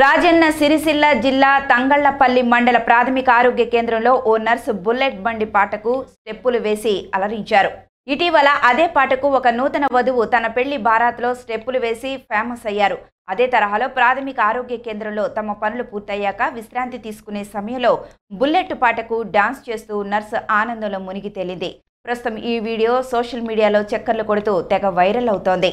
రాజన్న సిరిసిల్ల జిల్లా తంగళ్ళపల్లి మండల ప్రాథమిక ఆరోగ్య కేంద్రంలో ఓ నర్సు బుల్లెట్ బండి పాటకు స్టెప్పులు వేసి అలరించారు. ఇటీవల అదే పాటకు ఒక నూతన వధువు తన పెళ్ళి భారత్లో స్టెప్పులు వేసి ఫేమస్ అయ్యారు. అదే తరహాలో ప్రాథమిక ఆరోగ్య కేంద్రంలో తమ పనులు పూర్తయ్యాక విశ్రాంతి తీసుకునే సమయంలో బుల్లెట్ పాటకు డాన్స్ చేస్తూ నర్సు ఆనందంలో మునిగి తేలింది. ప్రస్తుతం ఈ వీడియో సోషల్ మీడియాలో చక్కర్లు కొడుతూ తెగ వైరల్ అవుతోంది.